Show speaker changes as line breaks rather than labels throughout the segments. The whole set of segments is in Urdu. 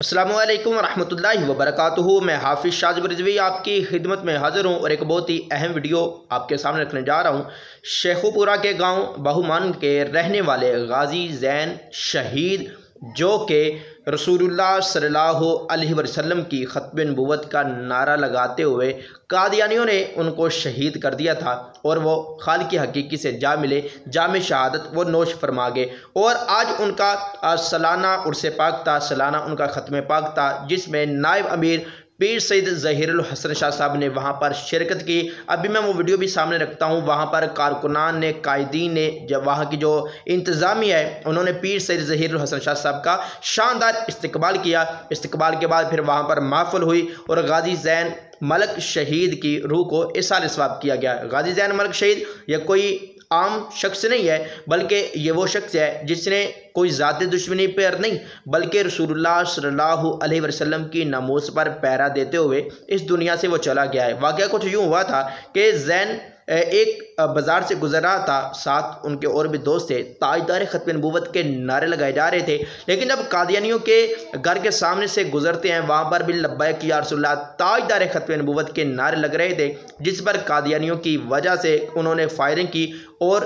السلام علیکم ورحمۃ اللہ وبرکاتہ۔ میں حافظ شاذب رضوی آپ کی خدمت میں حاضر ہوں اور ایک بہت ہی اہم ویڈیو آپ کے سامنے رکھنے جا رہا ہوں۔ شیخو پورہ کے گاؤں بہومان کے رہنے والے غازی زین شہید جو کہ رسول اللہ صلی اللہ علیہ وسلم کی ختم نبوت کا نعرہ لگاتے ہوئے قادیانیوں نے ان کو شہید کر دیا تھا اور وہ خالق حقیقی سے جا ملے جامع شہادت، وہ نوش فرما گئے۔ اور آج ان کا سالانہ عرص پاک تھا، سالانہ ان کا ختم پاک تھا، جس میں نائب امیر پیر سید ظہیر الحسن شاہ صاحب نے وہاں پر شرکت کی۔ ابھی میں وہ ویڈیو بھی سامنے رکھتا ہوں۔ وہاں پر کارکنان نے، قائدین نے، جب وہاں کی جو انتظامیہ ہے، انہوں نے پیر سید ظہیر الحسن شاہ صاحب کا شاندار استقبال کیا۔ استقبال کے بعد پھر وہاں پر محفل ہوئی اور غازی زین ملک شہید کی روح کو اثار اسواب کیا گیا۔ غازی زین ملک شہید یا کوئی عام شخص نہیں ہے، بلکہ یہ وہ شخص ہے جس نے کوئی ذات دشمنی پر نہیں، بلکہ رسول اللہ صلی اللہ علیہ وسلم کی ناموس پر پیرا دیتے ہوئے اس دنیا سے وہ چلا گیا ہے۔ واقعہ کچھ یوں ہوا تھا کہ زین ایک بازار سے گزر رہا تھا۔ ساتھ ان کے اور بھی دوست تھے۔ تاجدار ختم نبوت کے نعرے لگائے جا رہے تھے۔ لیکن جب قادیانیوں کے گھر کے سامنے سے گزرتے ہیں، وہاں پر بھی لبیک یا رسول اللہ تاجدار ختم نبوت کے نعرے لگ رہے تھے، جس پر قادیانیوں کی وجہ سے انہوں نے فائرنگ کی اور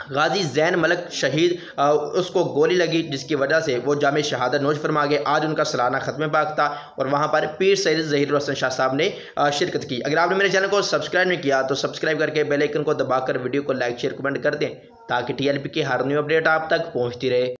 غازی زین ملک شہید اس کو گولی لگی، جس کی وجہ سے وہ جامع شہادت نوش فرما گئے۔ آج ان کا سالانہ ختم پاک تھا اور وہاں پر پیر سید ظہیر الحسن شاہ صاحب نے شرکت کی۔ اگر آپ نے میرے چینل کو سبسکرائب نہیں کیا، تو سبسکرائب کر کے بیل ایکن کو دبا کر ویڈیو کو لائک، شیئر، کمنٹ کر دیں تاکہ ٹی ایل پی کی ہر نیو اپڈیٹ آپ تک پہنچتی رہے۔